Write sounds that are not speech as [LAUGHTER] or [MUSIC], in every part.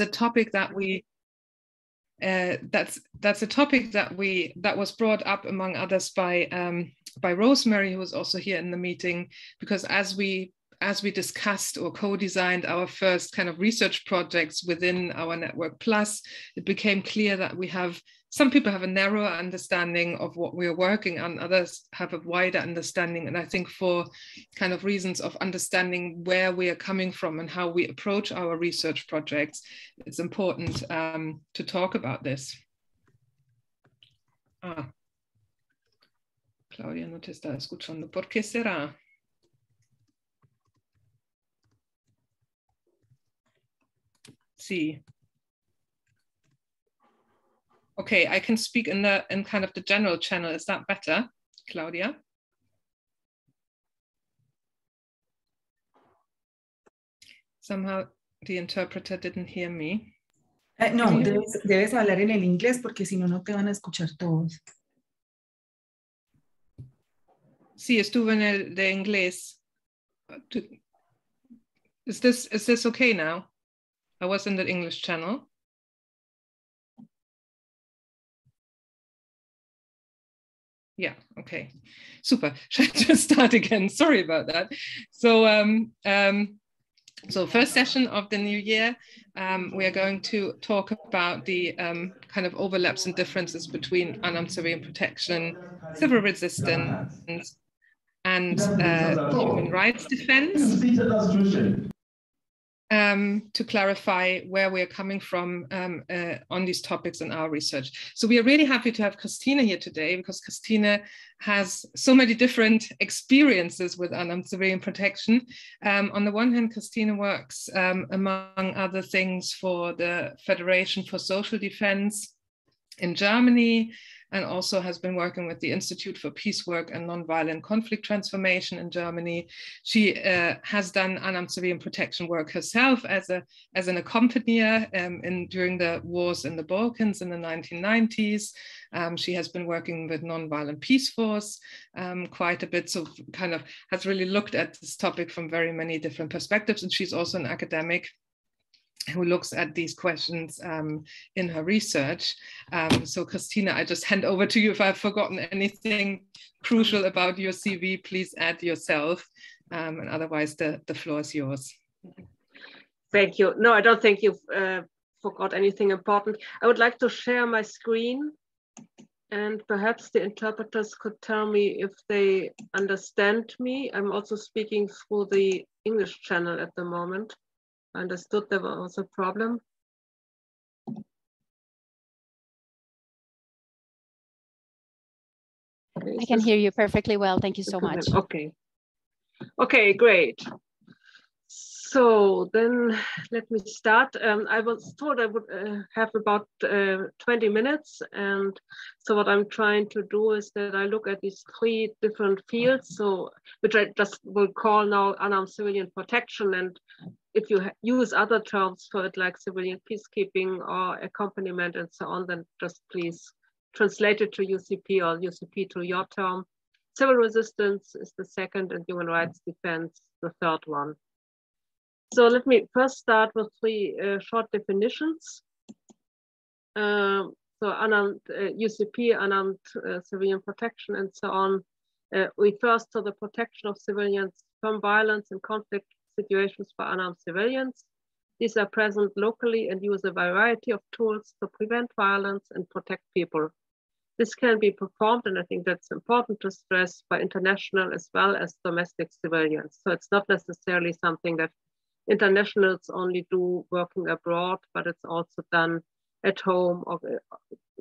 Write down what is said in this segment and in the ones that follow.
a topic that we uh, that's that's a topic that we that was brought up among others by um, by Rosemary, who was also here in the meeting, because as we as we discussed or co-designed our first kind of research projects within our network plus, it became clear that we have some people have a narrower understanding of what we're working on, others have a wider understanding. And I think for kind of reasons of understanding where we are coming from and how we approach our research projects, it's important um, to talk about this. Ah. Claudia no te está escuchando. ¿Por qué será? Sí. Okay, I can speak in the in kind of the general channel. Is that better, Claudia? Somehow the interpreter didn't hear me. Eh, no, debes, debes hablar en el inglés porque si no, no te van a escuchar todos. Sí, estuve en el de inglés. Is this is this okay now? I was in the English channel. Yeah, okay. Super. [LAUGHS] Should I just start again? Sorry about that. So um, um, so first session of the new year, um, we are going to talk about the um, kind of overlaps and differences between unarmed civilian protection, civil resistance, and uh, human rights defense um, to clarify where we are coming from um, uh, on these topics in our research. So we are really happy to have Christina here today because Christina has so many different experiences with unarmed civilian protection. Um, on the one hand, Christina works, um, among other things, for the Federation for Social Defense in Germany and also has been working with the Institute for Peace Work and Nonviolent Conflict Transformation in Germany. She uh, has done unarmed civilian protection work herself as, a, as an accompanier um, in, during the wars in the Balkans in the 1990s. Um, she has been working with Nonviolent Peaceforce um, quite a bit, so kind of has really looked at this topic from very many different perspectives. And she's also an academic who looks at these questions um, in her research. Um, so Christina, I just hand over to you. If I've forgotten anything crucial about your CV, please add yourself. Um, and otherwise the, the floor is yours. Thank you. No, I don't think you've uh, forgot anything important. I would like to share my screen and perhaps the interpreters could tell me if they understand me. I'm also speaking through the English channel at the moment understood there was a problem. I can hear you perfectly well. Thank you so much. Okay. Okay, great. So then let me start. Um, I was told I would uh, have about uh, 20 minutes. And so what I'm trying to do is that I look at these three different fields, so which I just will call now unarmed civilian protection. And if you use other terms for it, like civilian peacekeeping or accompaniment and so on, then just please translate it to UCP or UCP to your term. Civil resistance is the second and human rights defense, the third one. So let me first start with three uh, short definitions. Um, so unarmed uh, UCP, unarmed uh, civilian protection and so on, uh, refers to the protection of civilians from violence and conflict situations for unarmed civilians. These are present locally and use a variety of tools to prevent violence and protect people. This can be performed, and I think that's important to stress, by international as well as domestic civilians. So it's not necessarily something that internationals only do working abroad, but it's also done at home or uh,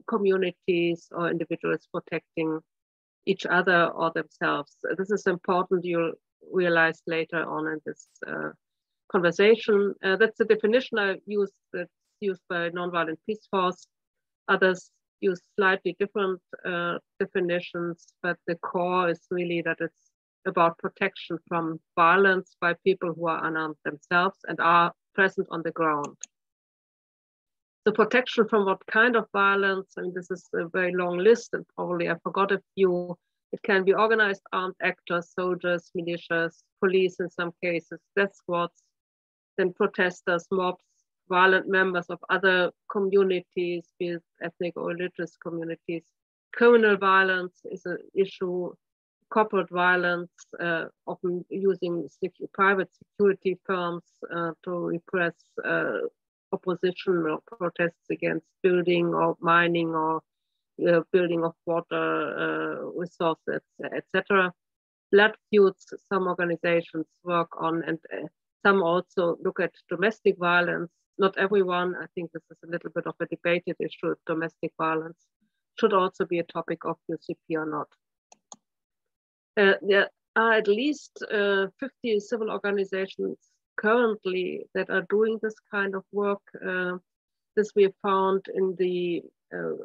communities or individuals protecting each other or themselves. This is important. You'll realized later on in this uh, conversation. Uh, that's the definition I use that's used by Nonviolent Peaceforce. Others use slightly different uh, definitions, but the core is really that it's about protection from violence by people who are unarmed themselves and are present on the ground. The protection from what kind of violence? I mean, this is a very long list, and probably I forgot a few it can be organized armed actors, soldiers, militias, police in some cases, death squads, then protesters, mobs, violent members of other communities, be it ethnic or religious communities. Criminal violence is an issue, corporate violence, uh, often using private security firms uh, to repress uh, opposition or protests against building or mining or uh, building of water uh, resources, etc. Blood feuds, some organizations work on, and uh, some also look at domestic violence. Not everyone, I think this is a little bit of a debated issue, domestic violence should also be a topic of UCP or not. There are at least uh, 50 civil organizations currently that are doing this kind of work. Uh, this we found in the uh,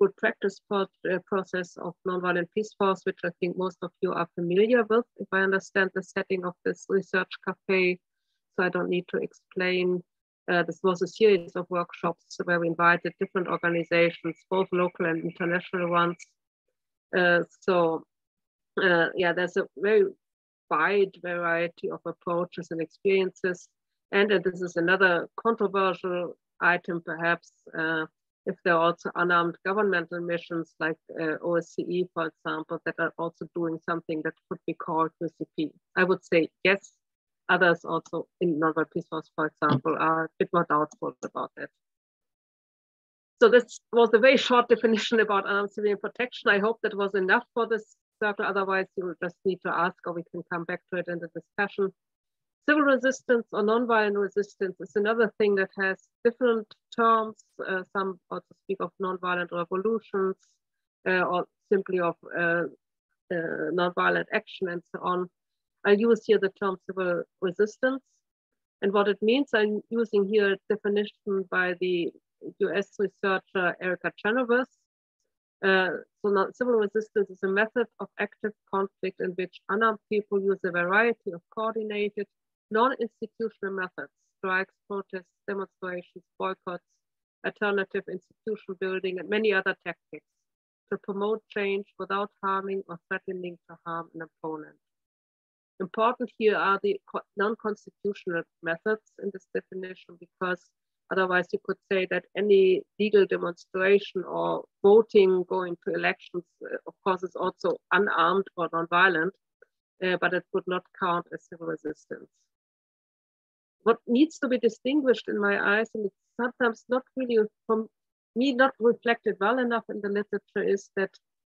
good practice uh, process of Nonviolent Peaceforce, which I think most of you are familiar with, if I understand the setting of this research cafe. So I don't need to explain. Uh, this was a series of workshops where we invited different organizations, both local and international ones. Uh, so uh, yeah, there's a very wide variety of approaches and experiences. And this is another controversial item, perhaps, uh, if there are also unarmed governmental missions like uh, OSCE, for example, that are also doing something that could be called UCP. I would say yes. Others also in Nobel Peaceforce, for example, are a bit more doubtful about that. So this was a very short definition about unarmed civilian protection. I hope that was enough for this circle. Otherwise, you will just need to ask, or we can come back to it in the discussion. Civil resistance or nonviolent resistance is another thing that has different terms. Uh, some also speak of nonviolent revolutions uh, or simply of uh, uh, nonviolent action and so on. I use here the term civil resistance. And what it means, I'm using here a definition by the US researcher Erica Chenoweth, uh, so now, civil resistance is a method of active conflict in which unarmed people use a variety of coordinated, non-institutional methods, strikes, protests, demonstrations, boycotts, alternative institution building, and many other tactics to promote change without harming or threatening to harm an opponent. Important here are the non-constitutional methods in this definition because Otherwise, you could say that any legal demonstration or voting going to elections, uh, of course, is also unarmed or non-violent, uh, but it would not count as civil resistance. What needs to be distinguished in my eyes, and it's sometimes not really from me not reflected well enough in the literature, is that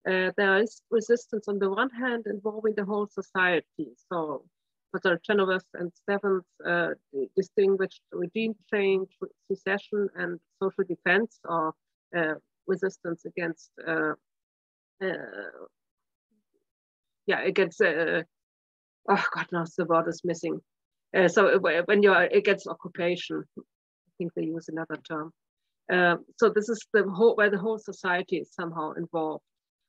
uh, there is resistance on the one hand involving the whole society. So Professor Chenoweth and Stephan uh, distinguished regime change, secession, and social defense or uh, resistance against, uh, uh yeah, against, uh, oh God knows the word is missing. Uh, so when you're against occupation, I think they use another term. so this is the whole, where the whole society is somehow involved.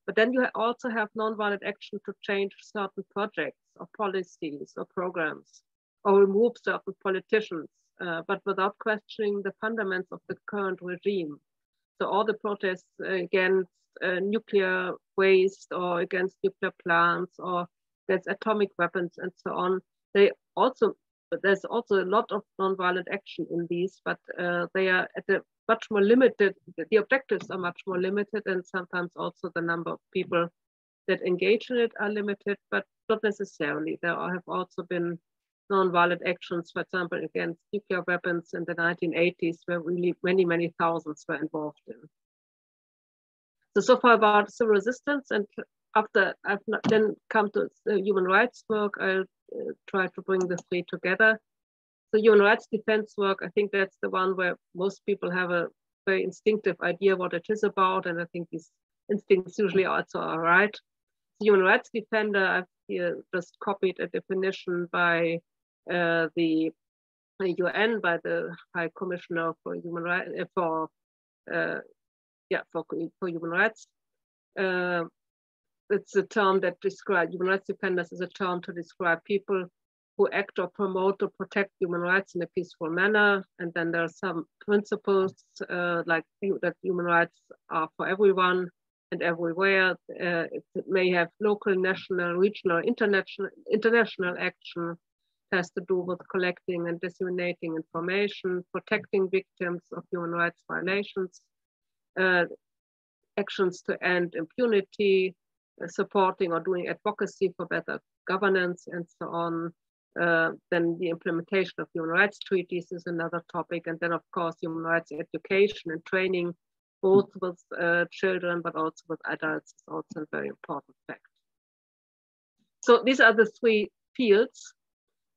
But then you also have nonviolent action to change certain projects or policies or programs or remove certain politicians, uh, but without questioning the fundamentals of the current regime. So all the protests against uh, nuclear waste or against nuclear plants or against atomic weapons and so on, they also there's also a lot of nonviolent action in these, but uh, they are at a much more limited, the objectives are much more limited and sometimes also the number of people that engage in it are limited, but not necessarily. There have also been non-violent actions, for example, against nuclear weapons in the 1980s, where really many, many thousands were involved in. So, so far about civil resistance, and after I've then come to the human rights work, I'll uh, try to bring the three together So human rights defense work, I think that's the one where most people have a very instinctive idea what it is about. And I think these instincts usually also are right. The human rights defender, I've just copied a definition by uh, the UN, by the High Commissioner for Human Rights, uh, for, uh, yeah, for, for human rights. Uh, it's a term that describes human rights defenders is a term to describe people who act or promote or protect human rights in a peaceful manner. And then there are some principles uh, like that human rights are for everyone and everywhere. Uh, it may have local, national, regional, international, international action. has to do with collecting and disseminating information, protecting victims of human rights violations, uh, actions to end impunity, supporting or doing advocacy for better governance, and so on. Uh, then the implementation of human rights treaties is another topic. And then, of course, human rights education and training, both with uh, children but also with adults, is also a very important fact. So these are the three fields.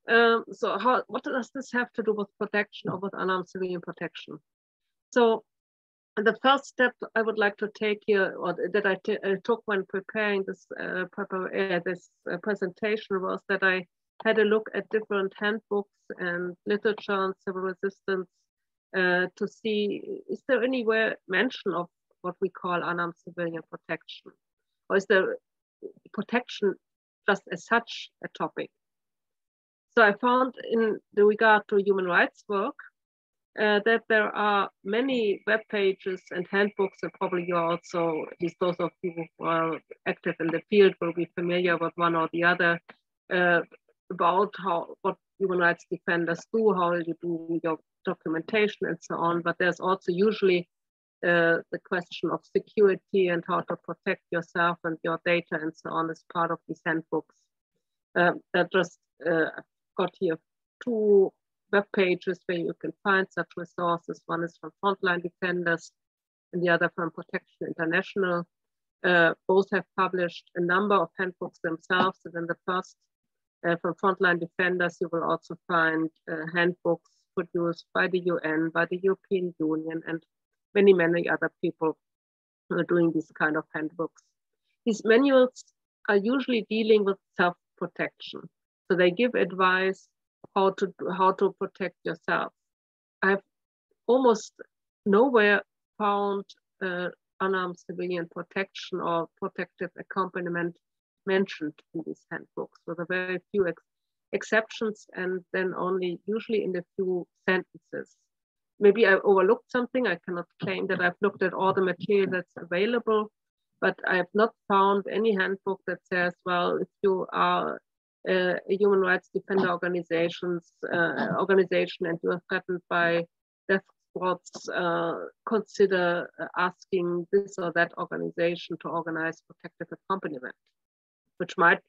Um, so how, what does this have to do with protection or with unarmed civilian protection? So the first step I would like to take here, or that I, took when preparing this uh, uh, this uh, presentation, was that I had a look at different handbooks and literature on civil resistance uh, to see is there anywhere mention of what we call unarmed civilian protection, or is there protection just as such a topic? So I found in the regard to human rights work uh, that there are many web pages and handbooks, and probably you also, at least those of you who are active in the field, will be familiar with one or the other uh, about how what human rights defenders do, how you do your documentation, and so on. But there's also usually uh, the question of security and how to protect yourself and your data and so on as part of these handbooks. Uh, that just uh, got here two web pages where you can find such resources. One is from Frontline Defenders and the other from Protection International. Uh, both have published a number of handbooks themselves. And in the first uh, from Frontline Defenders, you will also find uh, handbooks produced by the UN, by the European Union, and many, many other people who are doing these kind of handbooks. These manuals are usually dealing with self-protection. So they give advice how to how to protect yourself. I've almost nowhere found uh, unarmed civilian protection or protective accompaniment mentioned in these handbooks, with a very few ex exceptions, and then only usually in a few sentences. Maybe I overlooked something. I cannot claim that I've looked at all the material that's available, but I have not found any handbook that says, well, if you are a human rights defender organizations uh, organization and you are threatened by death squads, consider asking this or that organization to organize protective accompaniment, which might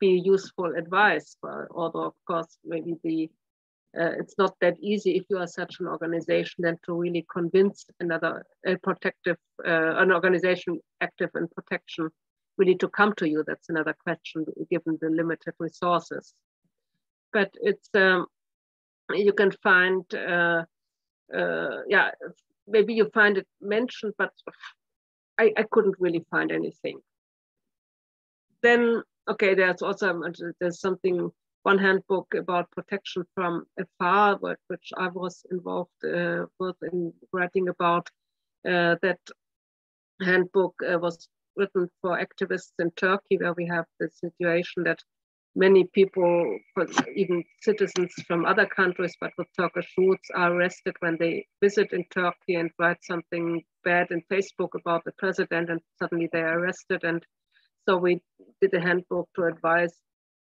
be useful advice. Although, of course, maybe the uh, it's not that easy if you are such an organization then to really convince another protective uh, an organization active in protection really to come to you. That's another question given the limited resources. But it's um, you can find uh, uh, yeah maybe you find it mentioned, but I, I couldn't really find anything. Then okay, there's also there's something one handbook about protection from afar, which I was involved uh, with in writing about. Uh, that handbook uh, was written for activists in Turkey, where we have the situation that many people, even citizens from other countries, but with Turkish roots, are arrested when they visit in Turkey and write something bad in Facebook about the president, and suddenly they're arrested. And so we did a handbook to advise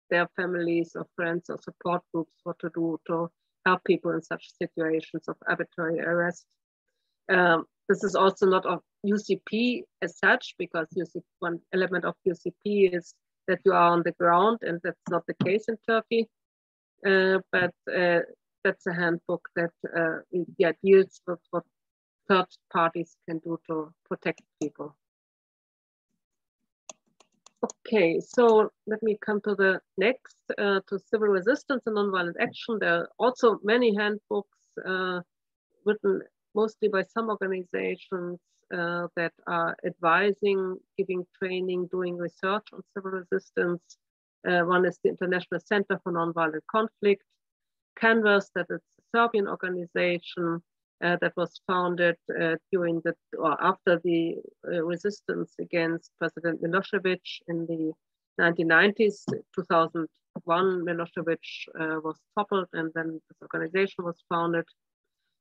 their families or friends or support groups what to do to help people in such situations of arbitrary arrest. Um, this is also not of UCP as such, because UCP, one element of UCP is that you are on the ground, and that's not the case in Turkey. Uh, but uh, that's a handbook that uh, yeah, deals with what third parties can do to protect people. Okay, so let me come to the next, uh, to civil resistance and nonviolent action. There are also many handbooks uh, written mostly by some organizations uh, that are advising, giving training, doing research on civil resistance. Uh, one is the International Center for Nonviolent Conflict. Canvas, that is a Serbian organization uh, that was founded uh, during the or after the uh, resistance against President Milosevic in the 1990s. 2001, Milosevic uh, was toppled, and then this organization was founded.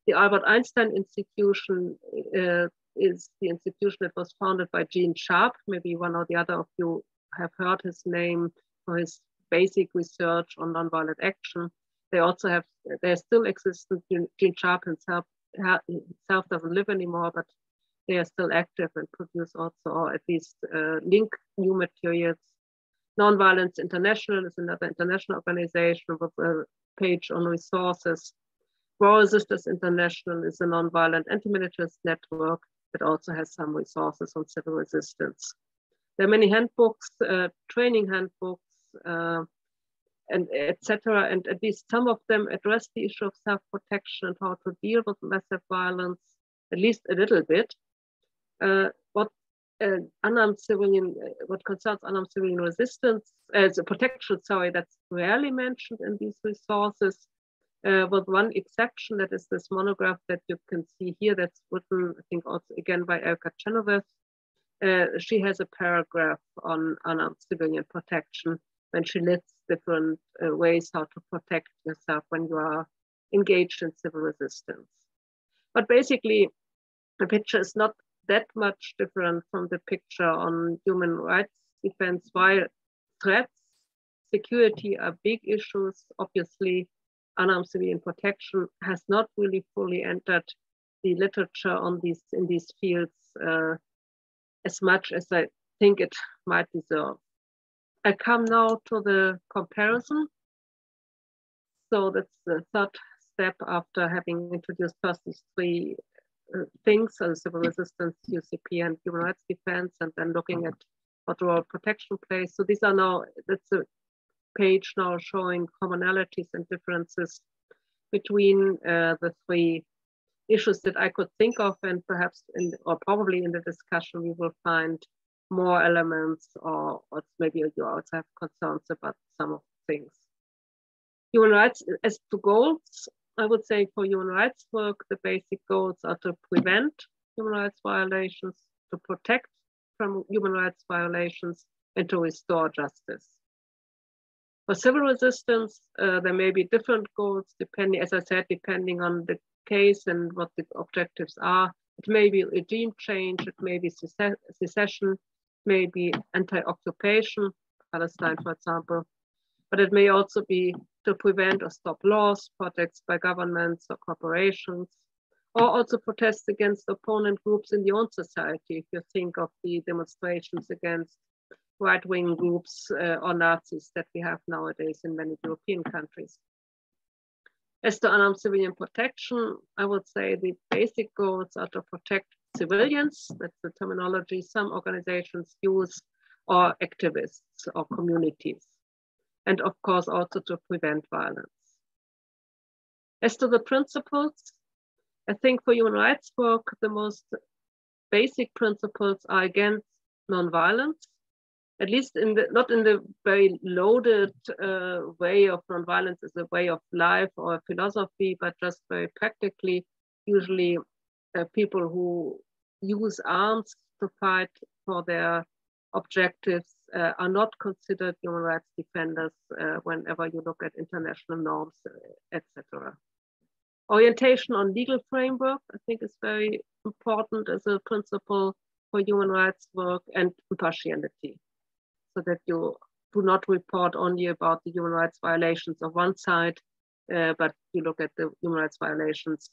The Albert Einstein Institution uh, is the institution that was founded by Gene Sharp. Maybe one or the other of you have heard his name for his basic research on nonviolent action. They also have, they're still existent. Gene Sharp himself, himself doesn't live anymore, but they are still active and produce also, or at least uh, link new materials. Nonviolence International is another international organization with a page on resources. War Resisters International is a nonviolent anti-militarist network that also has some resources on civil resistance. There are many handbooks, uh, training handbooks, uh, and etc. And at least some of them address the issue of self-protection and how to deal with massive violence, at least a little bit. Uh, what uh, unarmed civilian, uh, what concerns unarmed civilian resistance, as uh, protection, sorry, that's rarely mentioned in these resources, uh, with one exception, that is this monograph that you can see here, that's written, I think, also again by Erica Chenoweth. Uh, she has a paragraph on unarmed civilian protection when she lists different uh, ways how to protect yourself when you are engaged in civil resistance. But basically, the picture is not that much different from the picture on human rights defense. While threats, security are big issues, obviously, unarmed civilian protection has not really fully entered the literature on these in these fields uh, as much as I think it might deserve. I come now to the comparison. So that's the third step after having introduced first these three uh, things, so civil resistance, UCP, and human rights defense, and then looking at what role protection plays. So these are now, that's a page now showing commonalities and differences between uh, the three issues that I could think of, and perhaps, in, or probably in the discussion, we will find more elements or, or maybe you also have concerns about some of the things. Human rights as to goals, I would say for human rights work, the basic goals are to prevent human rights violations, to protect from human rights violations, and to restore justice. For civil resistance, uh, there may be different goals depending, as I said, depending on the case and what the objectives are. It may be regime change, it may be secession, maybe anti-occupation, Palestine, for example, but it may also be to prevent or stop laws, projects by governments or corporations, or also protests against opponent groups in your own society. If you think of the demonstrations against right-wing groups uh, or Nazis that we have nowadays in many European countries. As to unarmed civilian protection, I would say the basic goals are to protect civilians, that's the terminology some organizations use, or activists or communities. And of course, also to prevent violence. As to the principles, I think for human rights work, the most basic principles are against nonviolence, at least in the not in the very loaded uh, way of nonviolence as a way of life or philosophy, but just very practically, usually uh, people who use arms to fight for their objectives uh, are not considered human rights defenders uh, whenever you look at international norms, uh, etc. Orientation on legal framework, I think, is very important as a principle for human rights work and impartiality, so that you do not report only about the human rights violations of one side, uh, but you look at the human rights violations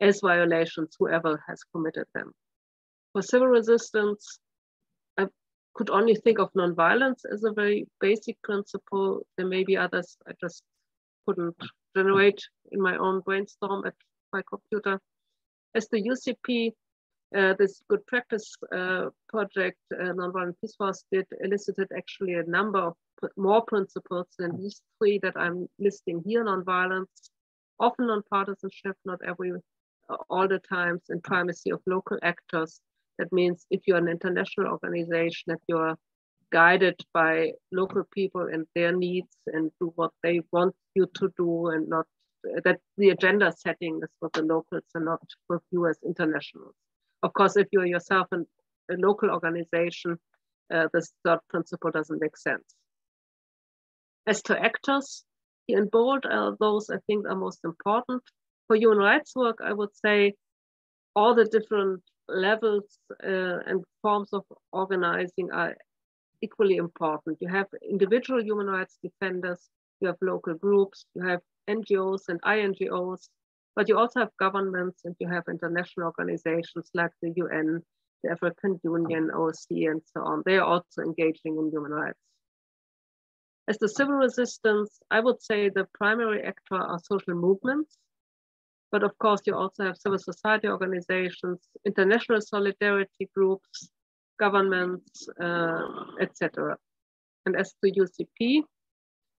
as violations, whoever has committed them. For civil resistance, I could only think of nonviolence as a very basic principle. There may be others I just couldn't generate in my own brainstorm at my computer. As the UCP, uh, this good practice uh, project, uh, Nonviolent Peaceforce did elicited actually a number of more principles than these three that I'm listing here, nonviolence, often non-partisanship, not every all the times and primacy of local actors. That means if you're an international organization, that you're guided by local people and their needs and do what they want you to do and not that the agenda setting is for the locals and not for you as internationals. Of course, if you're yourself an, a local organization, uh, this third principle doesn't make sense. As to actors, in bold, uh, those I think are most important for human rights work, I would say all the different levels uh, and forms of organizing are equally important. You have individual human rights defenders, you have local groups, you have NGOs and INGOs, but you also have governments and you have international organizations like the UN, the African Union, OSCE, and so on. They are also engaging in human rights. As the civil resistance, I would say the primary actor are social movements. But of course, you also have civil society organizations, international solidarity groups, governments, uh, etc. And as the UCP,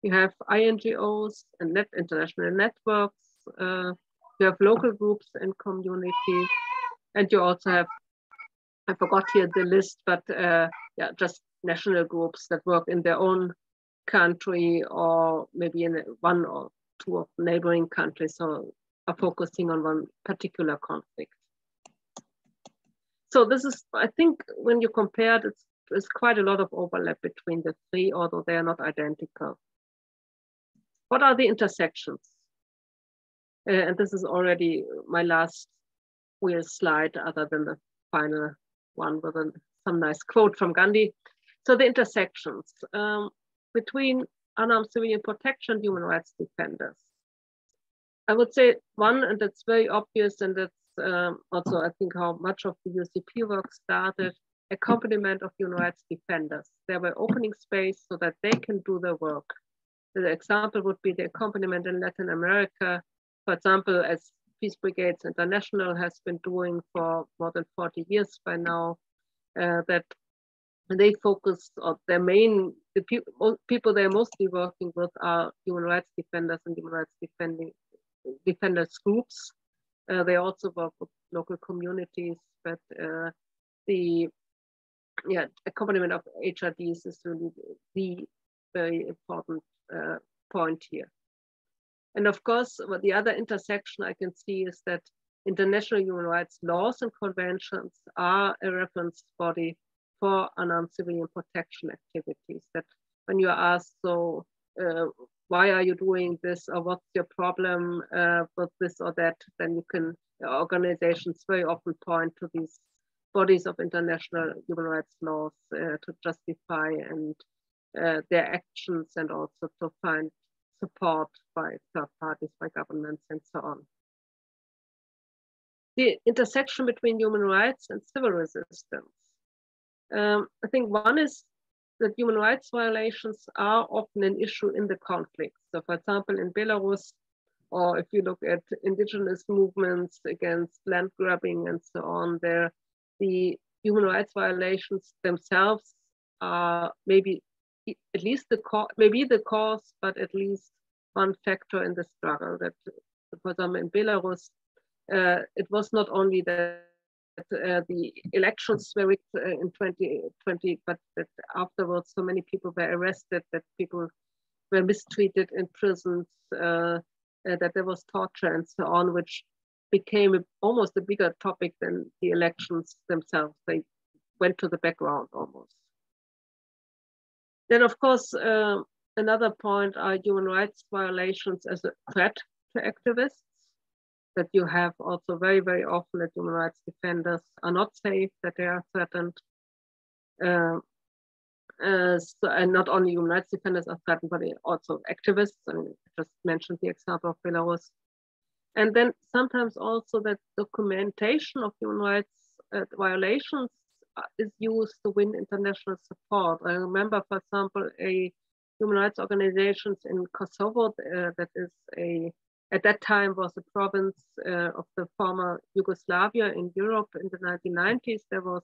you have INGOs and net international networks. Uh, you have local groups and communities, and you also have I forgot here the list, but uh, yeah, just national groups that work in their own country or maybe in one or two of neighboring countries or are focusing on one particular conflict. So this is, I think, when you compare it, it's, there's quite a lot of overlap between the three, although they are not identical. What are the intersections? Uh, and this is already my last weird slide, other than the final one with some nice quote from Gandhi. So the intersections um, between unarmed civilian protection, human rights defenders. I would say one, and that's very obvious, and that's um, also I think how much of the UCP work started, accompaniment of human rights defenders. They were opening space so that they can do their work. The example would be the accompaniment in Latin America, for example, as Peace Brigades International has been doing for more than 40 years by now, uh, that they focus on their main, the pe people they're mostly working with are human rights defenders and human rights defending defenders groups. Uh, they also work with local communities, but uh, the yeah accompaniment of HRDs is really the very important uh, point here. And of course, what the other intersection I can see is that international human rights laws and conventions are a reference body for unarmed civilian protection activities. That when you are asked, so uh, why are you doing this or what's your problem uh, with this or that, then you can, organizations very often point to these bodies of international human rights laws uh, to justify and uh, their actions and also to find support by third parties, by governments, and so on. The intersection between human rights and civil resistance. Um, I think one is that human rights violations are often an issue in the conflict. So, for example, in Belarus, or if you look at indigenous movements against land grabbing and so on, there the human rights violations themselves are maybe at least the cause, maybe the cause, but at least one factor in the struggle. That, for example, in Belarus, uh, it was not only that uh, the elections were rigged uh, in 2020, but that afterwards so many people were arrested, that people were mistreated in prisons, uh, that there was torture and so on, which became a, almost a bigger topic than the elections themselves. They went to the background almost. Then, of course, uh, another point are human rights violations as a threat to activists. That you have also very, very often that human rights defenders are not safe, that they are threatened. Uh, uh, so, and not only human rights defenders are threatened, but also activists. I mean, I just mentioned the example of Belarus. And then sometimes also that documentation of human rights uh, violations is used to win international support. I remember, for example, a human rights organizations in Kosovo uh, that is a at that time was a province uh, of the former Yugoslavia in Europe in the 1990s. There was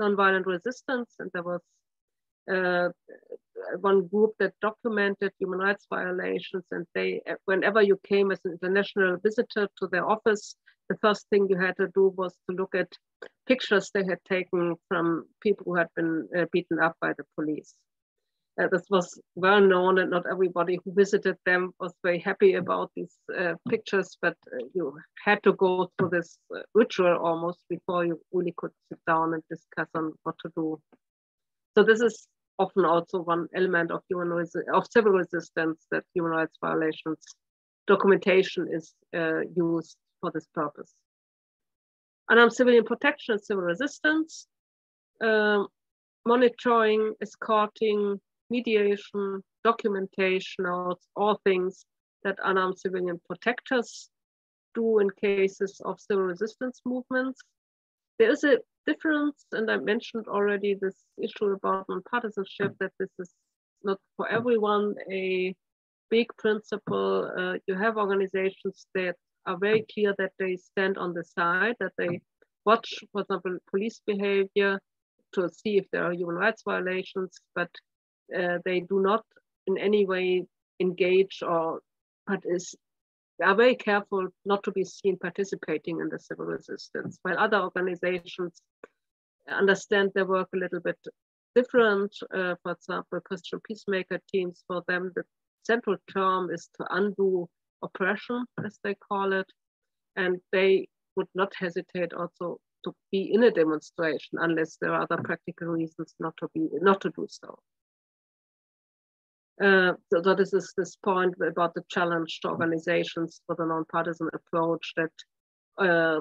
nonviolent resistance and there was uh, one group that documented human rights violations and they whenever you came as an international visitor to their office the first thing you had to do was to look at pictures they had taken from people who had been uh, beaten up by the police. Uh, this was well known, and not everybody who visited them was very happy about these uh, pictures, but uh, you had to go through this uh, ritual almost before you really could sit down and discuss on what to do. So, this is often also one element of human of civil resistance that human rights violations documentation is uh, used for this purpose. Unarmed civilian protection and civil resistance. Um, monitoring, escorting, mediation, documentation, all things that unarmed civilian protectors do in cases of civil resistance movements. There is a difference, and I mentioned already this issue about nonpartisanship, that this is not for everyone a big principle. Uh, you have organizations that are very clear that they stand on the side, that they watch, for example, police behavior to see if there are human rights violations, but uh, they do not in any way engage or but is are very careful not to be seen participating in the civil resistance, while other organizations understand their work a little bit different. Uh, for example, Christian peacemaker teams, for them, the central term is to undo oppression, as they call it, and they would not hesitate also to be in a demonstration unless there are other practical reasons not to be not to do so. Uh, so, this is this point about the challenge to organizations with a nonpartisan approach that uh,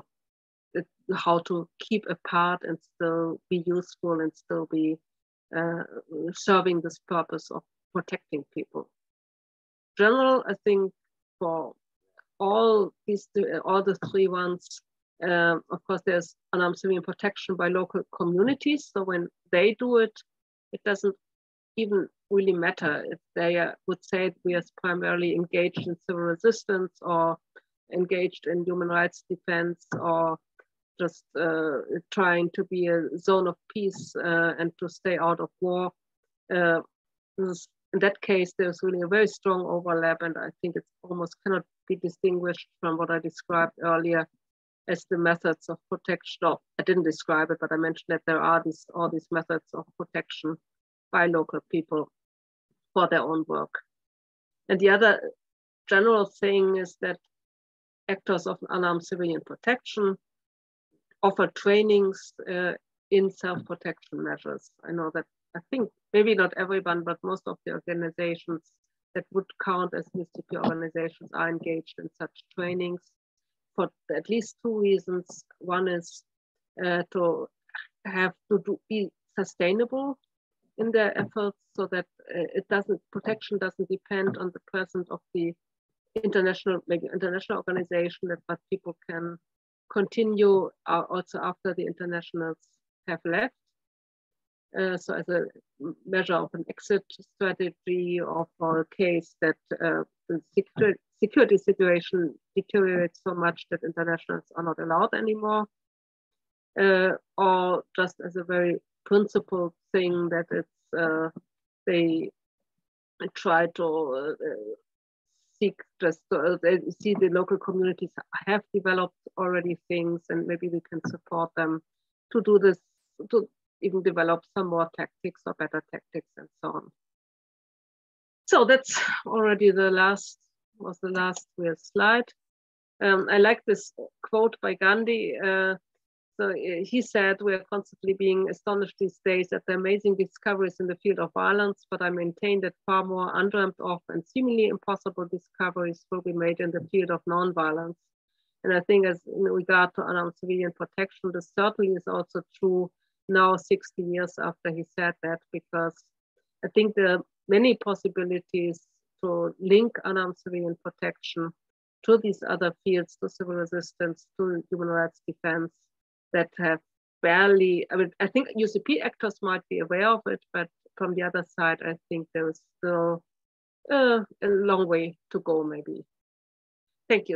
how to keep apart and still be useful and still be uh, serving this purpose of protecting people. General, I think for all these all the three ones, um, of course, there's unarmed civilian protection by local communities. So when they do it, it doesn't even really matter if they uh, would say we are primarily engaged in civil resistance or engaged in human rights defense or just uh, trying to be a zone of peace uh, and to stay out of war. Uh, in that case, there's really a very strong overlap, and I think it almost cannot be distinguished from what I described earlier as the methods of protection. No, I didn't describe it, but I mentioned that there are these all these methods of protection by local people for their own work. And the other general thing is that actors of unarmed civilian protection offer trainings uh, in self-protection measures. I know that I think maybe not everyone, but most of the organizations that would count as USDP organizations are engaged in such trainings for at least two reasons. One is uh, to have to do, be sustainable in their efforts so that uh, it doesn't protection doesn't depend on the presence of the international maybe international organization that but people can continue uh, also after the internationals have left uh, so as a measure of an exit strategy or for a case that uh, the security, security situation deteriorates so much that internationals are not allowed anymore. Uh, or just as a very principled thing that it's uh, they try to uh, seek just they see the local communities have developed already things and maybe we can support them to do this to even develop some more tactics or better tactics and so on so that's already the last was the last real slide um, i like this quote by gandhi uh, so uh, he said, we are constantly being astonished these days at the amazing discoveries in the field of violence, but I maintain that far more undreamt of and seemingly impossible discoveries will be made in the field of nonviolence. And I think as in regard to unarmed civilian protection, this certainly is also true now 60 years after he said that, because I think there are many possibilities to link unarmed civilian protection to these other fields, to civil resistance, to human rights defense, that have barely, I mean, I think UCP actors might be aware of it, but from the other side, I think there is still uh, a long way to go, maybe. Thank you.